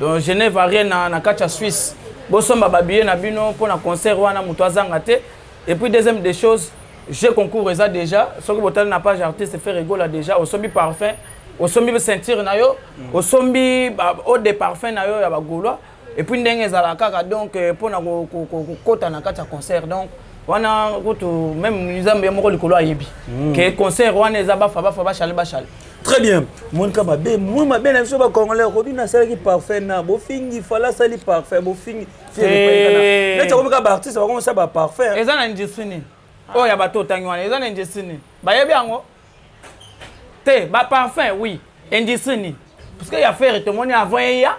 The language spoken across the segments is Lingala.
donc genève arena na kati ya suisse bosomba babillet na bino mpo na concert wana moto azanga te et puis deuxième des choses jeu concours eza déjà soki botali na page artiste ferre egola déjà osombi parfum osombi ceinture na yo mm. osombi eau de parfum na yo ya bagaulois et puis ndenge ezalaka kaka donc euh, mpo na kokota na kati ya concert donc wana kutu meme nzambe moko likolo ayebi mm. ke concert wana eza bafa bafa bachale bachale Très bien. Monica mabe, moi mabe na biso ba congolais okobi na sala ki parfait na bo fingi fala sali parfait bo fingi. Eh. Mais tu komeka ba artiste ba komisa ba parfait. Hein. Eza na industrie ni. Oh ya bato tangi wana eza na industrie ni. Ba yebi yango. Te ba parfait oui. Industrie ni. Parce que ya faire te moni avant ya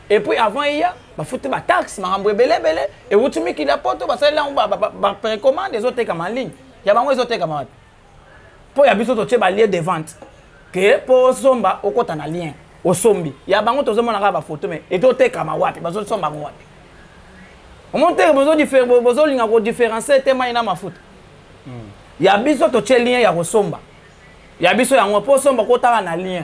et puis avant eya bafuti bataxe makambo ebele ebele ewuti mikili ya poto basaleli yango baprecommande ezotekama en ligne ya bango ezotekama wapi mpo ya biso totie balie de vente ke mpo osomba okota na lien osombi ya bango tozomona kaka bafoto me etotekama wapi bazosomba yango wapi omoni te bozolinga kodifférencie te mai na mafuta hmm. ya biso totie lien ya kosomba ya biso yango mpo osomba okotaka na lien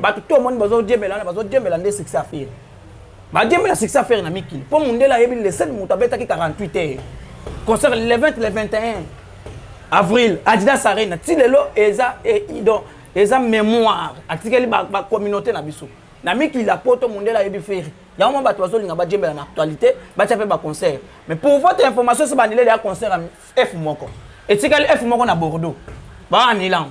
bato to omoni bazodiembela wana bazodiembela nde succès ya fere badiembela succès ya fere na mikili mpo mondele ayebi le 7 moto abetaki 48 heures concert le 20 le 21 avril adidas arena ti lelo eza eh, donc eza mémoire atikeli bacommunauté na biso na mikili ya poto mondele ayebi fere yango mwa bato bazolinga badiembela na actualité batya mpe baconcert mais pour votre information so bandelele ya concert ya f moko etikali f moko na bordeaux baanilango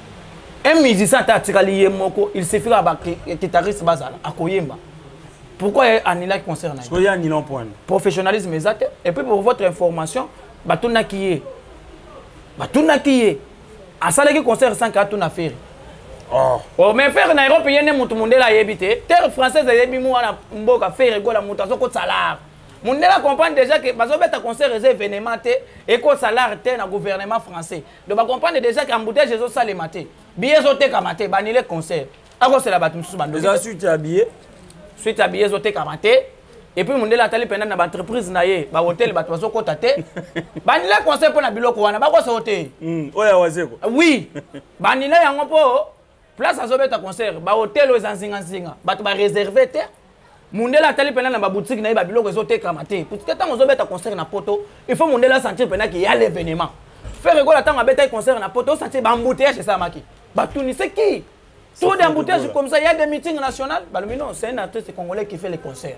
un musicien ata atikali ye moko il suffit kaka bakitariste bazala akoyemba pourquoi ye anilaki concert na ye anila mpoani professionnalisme eza te et puis pour votre information batunaki ye batunaki ye asalaki concert sanke atuna feri Oh. oh mais ferre na europe ye nde motu mondele ayebi te terre française eyebi mu wana mboka ferre egola motu azokotisa lare mondele acomprendre déjà ke bazobeta concert eza événement te ekotisa lare te na gouvernement français donc ba comprendre déjà que embouteillage ezo salema te billet ezo tekama te ba annule concert akosela bato mosusu bandoki eza suite ya billet suite ya billet ezo tekama te epuis mondele atali mpenza na baentreprise na ye bahotele bato bazokɔta te banila conseil mpo na biloko wana bakosoo te hmm, oyo ya wazeko oui banila yango mpo place azobeta concert bahotel oyo eza nzinganzinga bato bareserve te mundele atali mpena na babutike na ye babiloko ezotekama te putuke ntango ozobeta concert na poto il faut mundele asentir mpena ke ya l'événement frère ekola ntango abetaki concert na poto osentir baembouteillage esalamaki batunise ki trop d'embouteillage comme ça ya des meeting national balobi non c'est un artiste congolais qui fait les concerts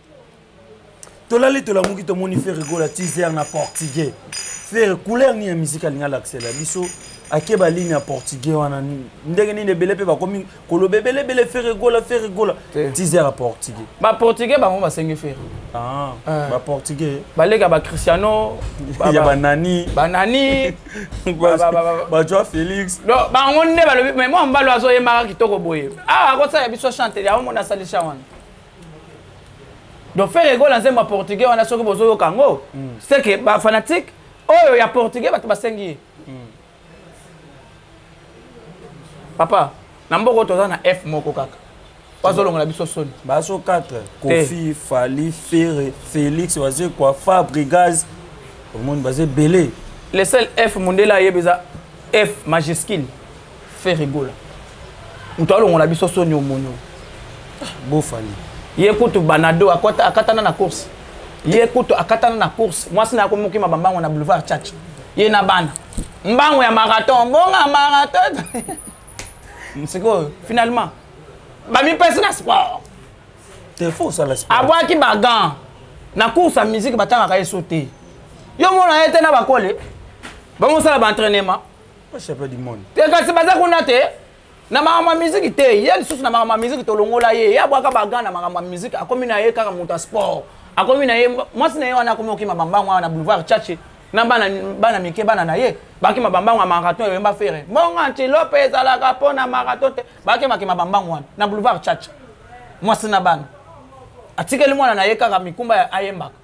tolali tolamuki tomoni fere gola tizer na portugais fere couleur nini ya miziki alingi alakisela biso ake baline ya portugais wana nini ndenge nini ebele mpe bakomi koloba ebele ebele fere gola fere gola tizer ya portugais baportugais bango basengi fere ah, eh. baportugais baleka bacristiano ya banani banani bajua félix bango nde balobi mai mwa mbalo azoyembaka kitoko boye awa ah, akosala biso chanteli yango mona asalisa wana donc fere egola nzembo ya portugais wana soki bozoyoka yango mm. seke bafanatique oyo ya portugais bato basengi ye mm. papa na mboka toza na f moko kaka bazolongola biso soni baso 4 kofi fali fere félix wazekwa fabrigaz omoni baza ebele le seul f mondele ayeba eza f majuscule Ferre Gola. Moto alongola biso soni omonyo. Bofani. Ye kutu Banado akota akatana na course. Ye kutu akatana na course. Mwasi na akomoki mabambango na boulevard Tchatch. Ye na bana. Mbango ya marathon, bonga marathon. Sikoyo finalement bamipesi na sport. Te faut ça la sport. Abwaki ba gants. Na course ya musique batangaka ye so te. Yo mona ye te na bakole. Bamosala ba entraînement. te kasi baza kuna te na makambo ya miziki te ye lisusu na makambo ya miziki tolongola ye ye abwaka baga na makambo ya miziki akomi na ye kaka moto ya sport akomi na ye mwasi na ye wana akomi okima bambango wana na boulevard chache na bana bana mike bana na ye bakima bambango ya marathon eyemba fere mbongo antilope ezalaka mpo na marathon te bakemakima bambango wana na boulevard chache mwasi na bana atikeli mwana na ye kaka mikumba ayembaka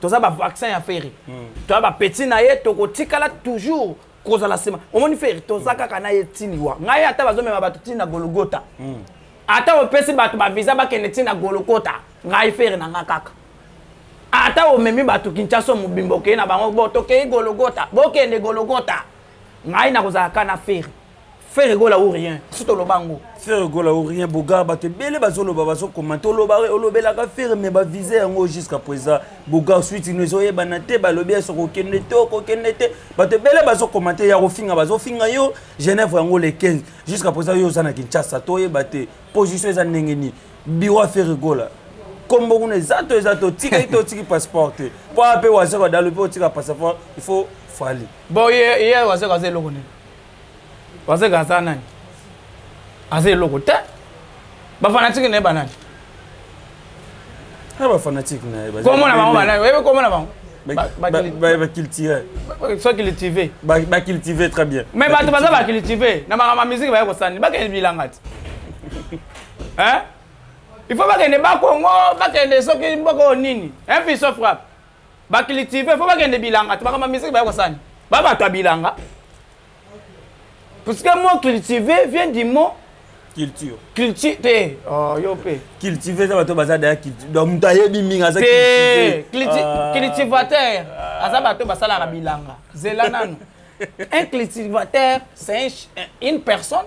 toza ba vaccin ya ferre hmm. toza ba petit na ye tokotikala toujours kozala sima omoni ferre toza hmm. kaka na ye tiliwa ngai ata bazomema bato ti na gologota hmm. ata opesi bato bavisa bakende ti na golokota ngai ferre na ngai kaka ata omemi bato kinshasa mobimba okei na bango bo tokei gologota bokende gologota ngai nakozala kaka na ferre Ferre Gola ou rien. Soto lobango. Ferre Gola ou rien Bogar bato ebele bazo loba bazo commenter oloba olobelaka Ferre mais ba viser yango jusqu'à présent Bogar suite nous oyebana te balobi eso kokende te kokende te bato ebele bazo commenter ya kofinga bazo finga yo Genève yango le 15 jusqu'à présent yo oza na Kinshasa to oyeba te position eza ndenge nini biwa Ferre Gola kombo kuna eza to eza to tika ito tiki passeport te po ape wazeko adalo pe otika passeport il faut fali bon ye ye wazeko aza eloko nini wazeka aza nani aza eloko te bafanatike na ye banani na bafanatike na ye komona bango banani oyebi komona bango bacultive so cultive bacultive très bien mais bato baza bacultive na makambo ya miziki baye kosani bakende bilanga ti il faut bakende bakongo bakende soki mboko nini un piso frappe ba cultiver faut bakende bilanga te bakamba musique baya kosani ba bato ya bilanga puisque mot cultiver vient du mot culture culture te oh, yo mpe cultive eza bato baza daya culture donc moto ayebi mingi aza te ah. cultivateur aza bato basalaka bilanga zela nano un cultivateur c'est une personne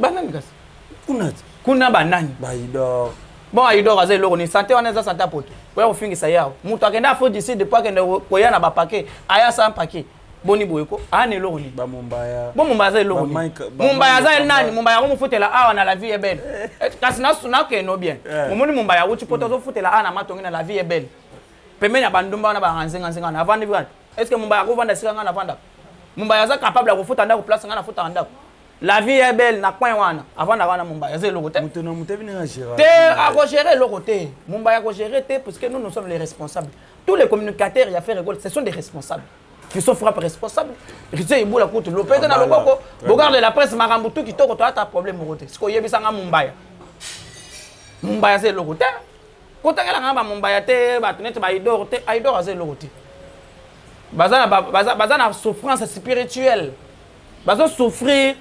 banani kasi kuna kuna banani baidor bon aidor aza eloko nini sante wana eza sante ya poto oya kofingisa ye awa moto akende afo disi depo akende koya na bapake aya sa mpake boni boye ko aya na eloko nini bo mombaya aza eloko nini mombaya aza nani mombaya yango mofutela awa na la vie ebele eh, kasi nakeno bien eh. omoni mombaya awuti poto mm. azofutela awa na matongi na la vie ebele pembeni ya bandumba wana banganzinganzinga wana avandi est ce que mombaya akovanda esika ngai navandaka mombaya aza capable ya kofuta ndako place ngai nafutaka ndako la vie est belle na coin wana avandaka wana mombaya aza eloko te moto na moto abini na gérard te akogere eloko te mombaya akogere te parce que nous nous sommes les responsables tous les communicateurs ya faire école ce sont des responsables qui sont frappe responsable ritie ebola kutu lopete na loboko bogarde la presse makambo tu kitoko toyata problème moko te sikoyebisanga mombaya mombaya aza eloko te kotakela nga ba mombaya te bato neti baidor te aidor aza eloko te baza na, baza, baza na souffrance spirituelle bazo souffrir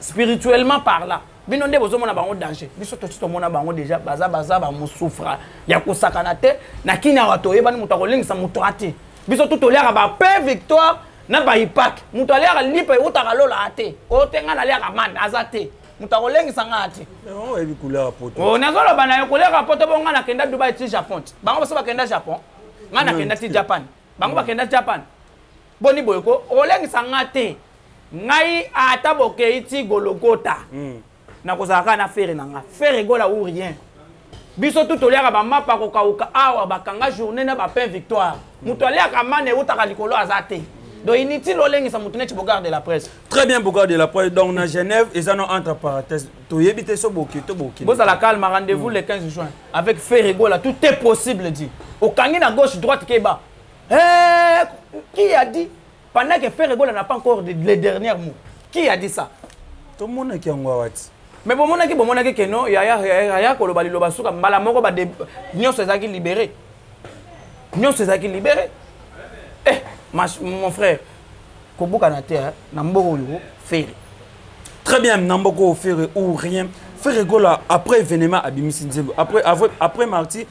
spirituellement par là bino nde bozomona bango danger biso tosi tomona bango déjà baza baza bamosufra ya kosakana te na kini awa toyebani moto akolingisa moto a te biso tu toliaka bape victoire na baipake moto aliaka lipa eutaka lola a te oyo te ngai naliaka manda aza te moto akolengisa ngaa te oyebi kulera poto oh, nazoloba na yo kulera poto bo ngai nakenda dubai ti japon ti bango baso bakenda japon ngai nakenda ti japan bango bakenda japan boni boye ko okolengisa ngaa te ngai ata bokei ti gologota hmm. nakozala kaka na fere na ngai fere gola ou rien biso tu toliaka bamapa kokauka awa bakanga journée na bapin victoire moto aliaka mana eutaka likolo aza te donc inutile olengisa moto neti bogard de la presse très bien bogard de la presse donc na genève eza no entre parenthèse toyebi te so boki to boki bozala calme rendez-vous mm. le 15 juin avec ferregola tout est possible dit okangi na gauche droite keba hey, eh, qui a dit Pendant que Ferre Gola n'a pas encore les dernières mots. Qui a dit ça Tout le monde est en Wawati. Mais bon, mon aki, bon, mon aki, que non, yaya, yaya, yaya, kolo, bali, loba, souka, mbala, moko, ba, de, nyon, se zaki, libéré. Nyon, se zaki, libéré. Eh, ma, mon frère, kobuka na te, hein, na mboko, yo, Ferre. Très bien, na mboko, Ferre, ou rien. Ferre Gola, après événement, abimisi nzembo. Après, après, après Marty,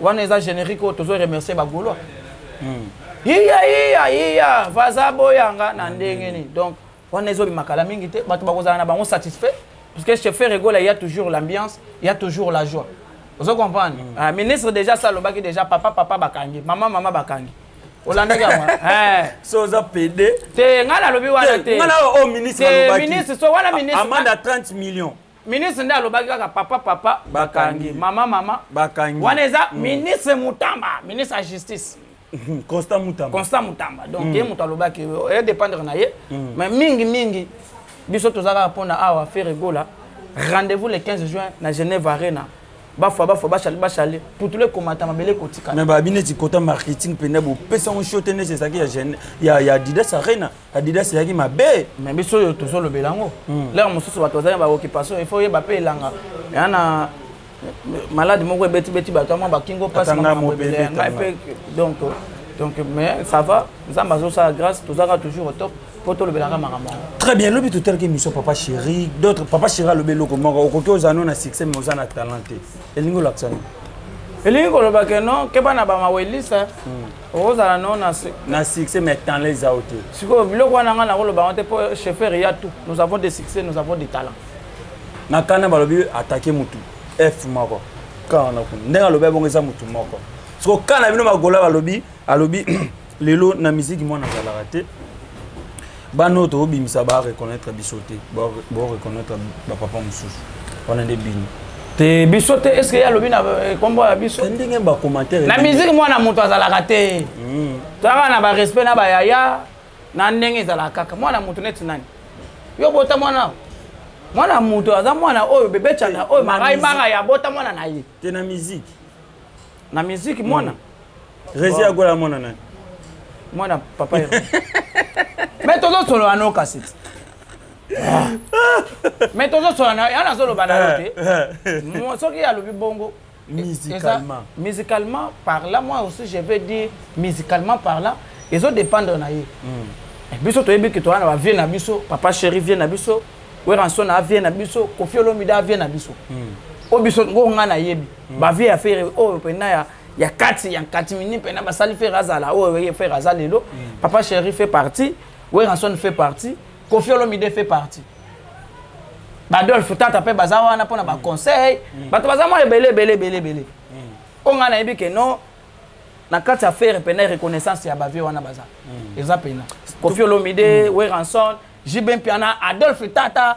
wana eza generique oyo tozo remercier ba golois hmm. iya iya iya vaza boyanga na ndenge nini donc wana ezo bimakala mingi te bato bakozala na bango satisfait parce que chez ferre gola ya toujours l'ambiance ya toujours la joie ozo comprendre mm. ah, ministre déjà ça alobaki déjà papa papa bakangi mama mama bakangi olandaki yango eh. so oza pede te ngai nalobi wana te ngai na oyo oh, ministre alobaki ministre so wana ministre amanda 30 millions ministre nde alobaki kaka papa papa bakangi mama mama bakangi wana eza mm. ministre mutamba ministre ya justice mm-hmm. constant mutamba constant mutamba donc mm. ye moto alobaki e dépendre na ye mm. mais mingi mingi biso toza kaka mpo na awa fere gola rendez-vous le 15 juin na genève arena bafwa bafwa bashali bashali putulu ekomata mabele ekotikana mais babi neti kota marketing mpenza bopesa yango sho te neti ezalaki ya adidas arena adidas ezalaki mabe me biso oyo tozolobela yango hmm. lere mosusu bato bazali na baoccupation ifo oyeba mpe elanga ya na malade moko ebetibeti bato yango bakingo mpasingai mpe donc donc mais ça va nzambe azosala grâce tozalaka toujours au top mpo tolobelaka makambo yango très bien lobi totalaki émission papa chéri d'autres papa chéri alobi eloko moko okoki ozala no na succès mais oza na talent te elingi olakisa nini elingi koloba ke non keba na bamawelisa hmm. okozala no na na succès mais temps les zao te sikoyo biloko wana ngai nakoloba yango te mpo chauffeur ya tout nous avons des succès nous avons des talents na kana balobi atake motu f moko kaka wana kuna ndenge alobi abongo eza motu moko sikoyo kana bino bagola balobi alobi lelo na miziki mwana azalaka te bana oyo tokobimisa ba reconnaitre biso te bo reconnaitre ba papa mosusu wana nde bino te biso te est ce que ye alobi na eh, kombo ya biso ndenge ba commentaire na musique mwana moto azalaka te hmm. tozalaka na ba respect na bayaya na ndenge ezalaka kaka mwana moto neti nani yo bota mwana mwana moto aza mwana oyo bebecana oyo marai mara ya bota mwana na ye te na musique na musique mwana hmm. resi ya gola mwana nani mwana papa me tozosolola no kasi me tozosolola na ya nazoloba na yo te eh. soki alobi bongo musicalement musicalement parlant moi aussi je veux dire musicalement parlant ezo dépendre na ye hmm. eh, biso toyebi ke toza na bavie na biso papa chéri vie na biso weranson avie na biso kofi olomida avie na biso hmm. oyo biso ngo ngai nayebi ba vie ya fere oyo pena ya ya kati ya kati mini pena ba sali fere azala oyo ye fere azala lelo mm. papa chéri fait partie Werrason fait partie Kofi Olomide fait partie badolphe tata mpe baza wana mpona baconseil mm. mm. bato baza mwa ebele ebele ebele ebele mm. oyo ngai nayebi ke non na kati ya fere mpena reconnaissance ya bavie wana baza eza mpena kofi olomide weranson jb mpiana adolphe tata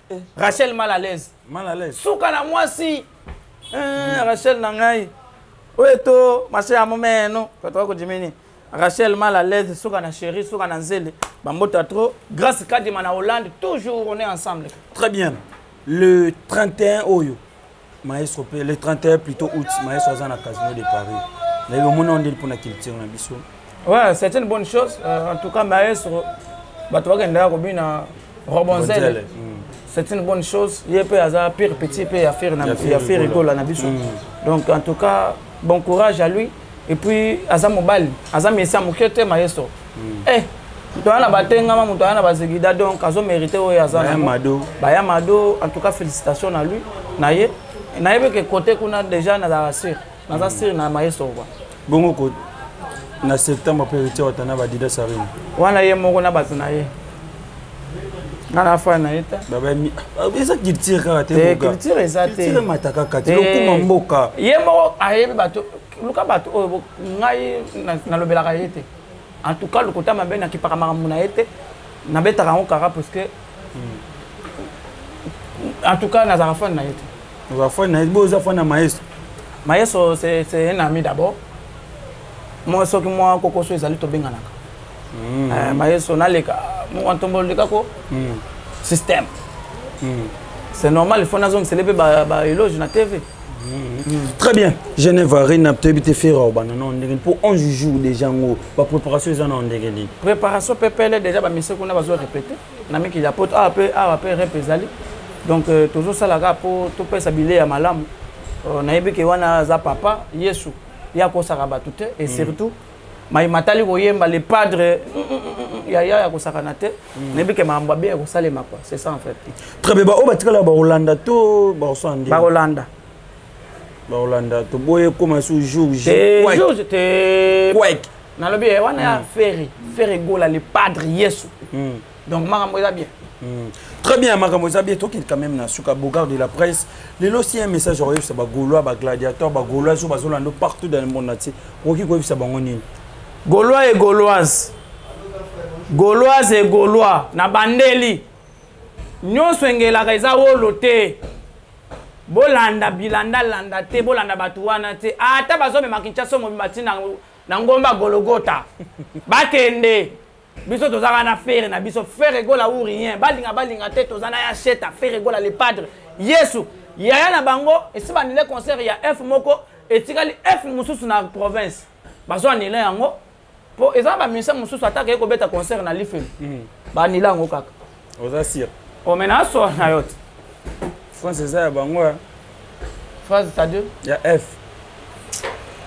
eh. rachel mal à l'aise mal à l'aise suka na mwasi eh, rachel na ngai oyo to mashe ya momeno totoka kojimini rachel mal à l'aise suka na chéri suka na nzele bambota trop grâce kadima na hollande toujours on est ensemble très bien le 31 oyo maestro mpe le 31 plutôt août maestro aza na casino de paris nayebi omona yo ndeli mpo na culture na biso ouais c'est une bonne chose euh, en tout cas maestro bato bakendaka kobina robonzele mm. c'est une bonne chose ye mpe aza pire petit mpe ya fire rigola na biso mm. donc en tout cas bon courage à lui et puis aza mobali aza mesi ya moke te maestro mm. eh moto aya na batengama moto aya na bazegida donc azo mérite oyo aza baya mado en tout cas félicitation na lui na ye nayebi ke kote kuna déjà nazala sur naza mm. sur na maestro kwa bongo ko na septembre mpe héritier watana badida sarine wana ye moko na bato na ye nga nafana na ye te eza culture kaka te eh, culture eza teemata kaka te lokuma eh, mboka ye moko ayebi bato luka bato oyo ngai nalobelaka ye te en tout cas lokuta mabe nakipaka makambo na ye te nabetaka yango kaka parce que hmm. en tout cas nazalaka fani na ye te ozala fani na ye bo oza fani na maestro maestro c'est un ami d'abord mwa soki mwa kokoso ezali tobenganaka mm. eh, mayeso naleka mwa ntombo leka ko mm. système mm. c'est normal ifo nazongisele mpe baeloge na tv très bien genève arena toyebi te fera obanda na ondenge mpo 11 jours déjà yango bapréparation eza na ondenge nini préparation pepele déjà bamisie kuna bazo répéte na mikili ya poto awa mpe awa mpe rep ezali donc euh, tozosala kaka mpo topesa bile ya malamu euh, nayebi ke wana aza papa yesu ya kosaka bato te et mm. surtout mai matali koyemba le padre mm, mm, yaya ya kosakana te nayebi ke makambo abe ya kosalema kua c'est ça en fait très bien baoyo batikala ya bakolanda to bakosala nde bakolanda bakolanda toboye ekoma su jour jquake nalobi eh, wana ya ferre ferre gola le padre yesu donc makambo eza bien Hmm. Très bien, Makambo Zabi, toi qui quand même na suka bogard de la presse. Les lots si un message au ça ba gaulois, ba gladiateurs, ba gaulois, so ba zolando partout dans le monde nazi. Oki ko ça bango nini? Gaulois et gauloises. Gauloises et gaulois na bandeli. Nyonso engelaka eza wolo te. Bolanda bilanda landa te, bolanda bato wana te. Ata bazomema Kinshasa mobimba ntina na ngomba Gologota. Bakende. biso toza kaka na fere na biso fere gola ou rien balinga balinga te toza na ya sheta fere gola le padre yesu yaya na bango esi banile concert ya f moko etikali f mosusu na province bazo anile yango mpo eza na bamusicien mosusu ataka ye kobeta concert na lifeli mm. banile yango kaka oza sir o oh, me na sor na yo te france eza ya bango ya france c'est-à-dire ya f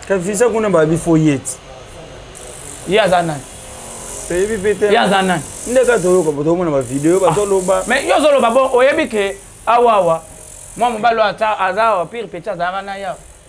ka visa kuna babi fo ye ti ye aza nani toyebi mpe te ye aza nani nde ka toyoka po tokomona bavideo bazoloba ah. mais yo ozoloba bon oyebi ke awawa mwa mobali oyo aza awa pire peti azalaka na yawa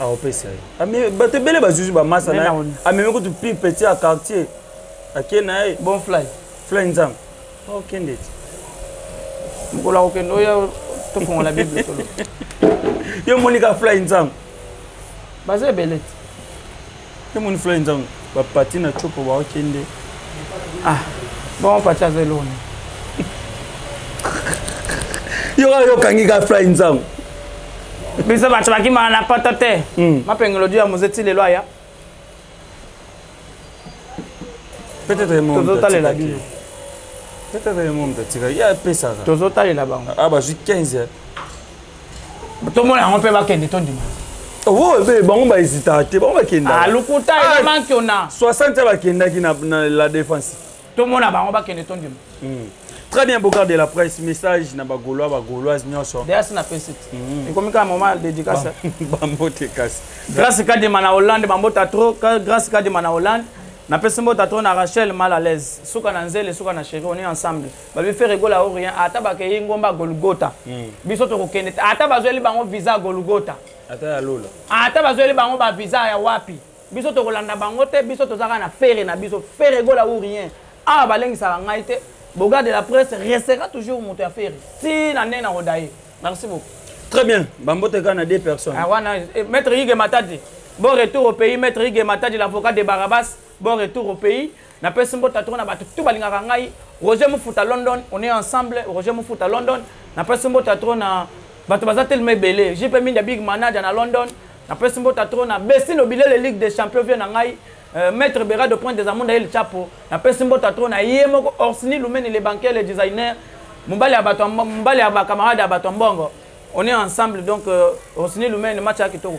akopesa ye bato ebele bazuzi bamasa na ye amemi kutu pi petit ya quartier ake na ye bon fly fly nzambe okende ti mokolo akokende oya tofongola bible tolo yo omoni ka fly nzambe baza ebele ti emoni fula nzango bapati na copo baokende ah bon pati aza eloko nini yoka yokangi ka fly nzango biso bato bakimaka na poto te hmm. mapengelo di ya moze ti lelo aya tozotalela bino tozotalela bango ah, bazwi 15 tomona yango mpe bakende tondima oh, ebe bango bahésitaka te bango bakendaalokuta ah, emamankiona ah, 60 ya bakendaki na la défense tomona bango bakende tondima hmm. très bien bokar de la presse message na bagaulois bagauloise nyonso deas na pesit hmm. ekomi kaka moment dédicace bambote kasi grace kadima na hollande bambota trop grace kadima na hollande napesi mbota to na rachel mal à l'aise suka na nzele suka na chéri on est ensemble balobi fere gola o rien ata bakei ngomba golgota hmm. biso tokokende te ata bazweli bango visa ya golgota ata ya lola ata bazweli bango bavisa ya wapi biso tokolanda bango te biso tozaka na fere na biso fere gola o rien awa balengisaka ngai te boga de la presse restera toujours moto ya fere ti na ndenge nakoda ye merci beaucoup très bien bambote kaka na deux personnes ah, wana eh, maître yige matadi bon retour au pays maître yige matadi l'avocat de barabas Bon retour au pays. Na pesi mbota trop na bato tout balingaka ngai. Roger Mufuta London, on est ensemble. Roger Mufuta London. Na pesi mbota trop na bato baza tellement ebele. JP Minda Big Manager na London. Na pesi mbota trop na Bessino Bilele Ligue des Champions vient na ngai. Euh, Maître Bera de Pointe des Amunda El Chapo. Na pesi mbota trop na ye moko Orsini Lumeni le banquier le designer. Mobali ya bato mobali ya ba camarade ya bato mbongo. On est ensemble donc euh, Orsini Lumeni match ya kitoko.